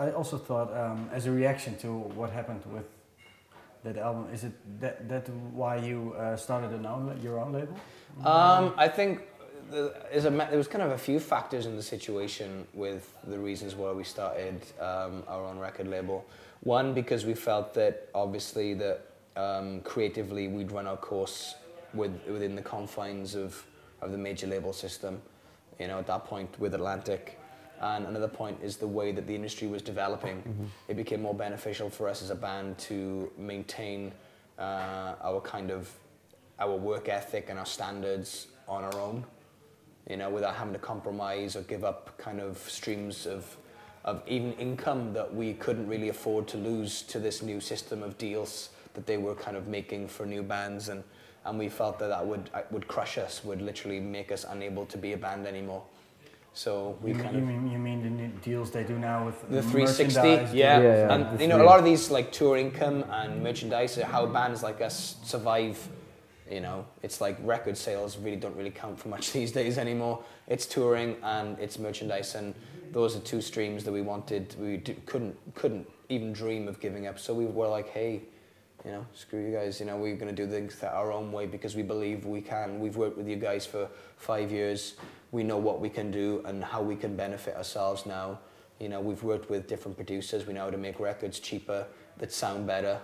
I also thought, um, as a reaction to what happened with that album, is it that that why you uh, started an own, your own label? Um, I think there was kind of a few factors in the situation with the reasons why we started um, our own record label. One, because we felt that obviously that um, creatively we'd run our course with, within the confines of, of the major label system. You know, at that point with Atlantic. And another point is the way that the industry was developing. Mm-hmm. It became more beneficial for us as a band to maintain uh, our kind of our work ethic and our standards on our own you know, without having to compromise or give up kind of streams of, of even income that we couldn't really afford to lose to this new system of deals that they were kind of making for new bands. And, and we felt that that would, uh, would crush us, would literally make us unable to be a band anymore. So we you kind mean, of you mean, you mean the new deals they do now with the 360, yeah, yeah, Yeah, yeah, and the you know a lot of these like tour income and merchandise are how bands like us survive you know, it's like record sales really don't really count for much these days anymore. It's touring and it's merchandise, and those are two streams that we wanted. We d- couldn't couldn't even dream of giving up. So we were like, hey, you know, screw you guys. You know, we're gonna do things our own way because we believe we can. We've worked with you guys for five years. We know what we can do and how we can benefit ourselves now. You know, we've worked with different producers. We know how to make records cheaper that sound better.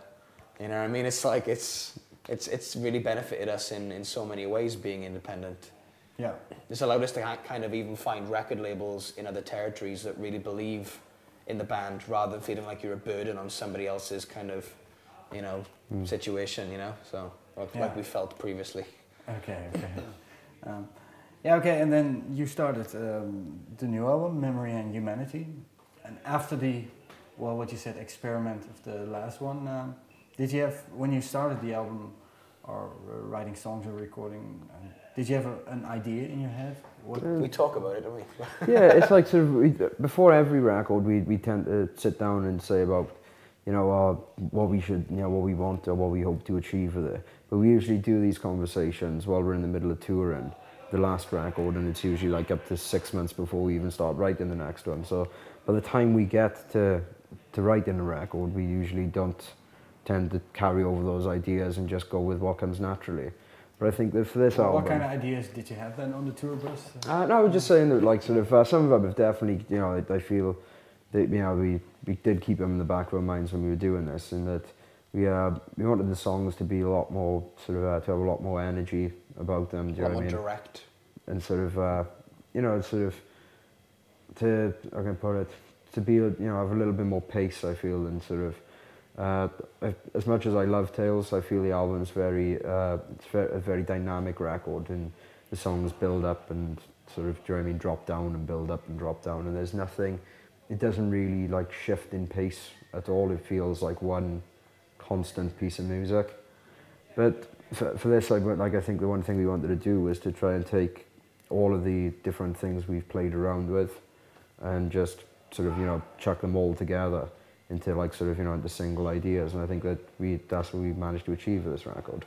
You know what I mean? It's like it's it's it's really benefited us in, in so many ways being independent. yeah. It's allowed us to ha- kind of even find record labels in other territories that really believe in the band rather than feeling like you're a burden on somebody else's kind of, you know, situation, you know? So, like, Yeah. like we felt previously. Okay, okay. um, yeah, okay, and then you started um, the new album, Memory and Humanity. And after the, well, what you said, experiment of the last one, um, did you have, when you started the album, or uh, writing songs or recording, um, did you have a, an idea in your head? What, We talk about it, don't we? yeah, it's like sort of we, before every record, we we tend to sit down and say about, you know, uh, what we should, you know, what we want or what we hope to achieve with it. But we usually do these conversations while we're in the middle of touring, the last record, and it's usually like up to six months before we even start writing the next one. So by the time we get to to writing a record, we usually don't tend to carry over those ideas and just go with what comes naturally. But I think that for this what, album, what kind of ideas did you have then on the tour bus? uh, no, I was just saying that, like, sort of, uh, some of them have definitely, you know, I, I feel that, you know, we, we did keep them in the back of our minds when we were doing this, and that we, uh, we wanted the songs to be a lot more, sort of, uh, to have a lot more energy about them, do A you lot know more what I mean? direct. And sort of, uh, you know, sort of, to, I can put it, to be, you know, have a little bit more pace, I feel, and sort of, uh, as much as I love Tales, I feel the album's very, uh, it's very, a very dynamic record, and the songs build up and sort of, do you know what I mean, drop down and build up and drop down, and there's nothing, it doesn't really like shift in pace at all. It feels like one constant piece of music. But for, for this, like, like I think the one thing we wanted to do was to try and take all of the different things we've played around with, and just sort of, you know, chuck them all together into like sort of, you know, into single ideas. And I think that we that's what we managed to achieve with this record.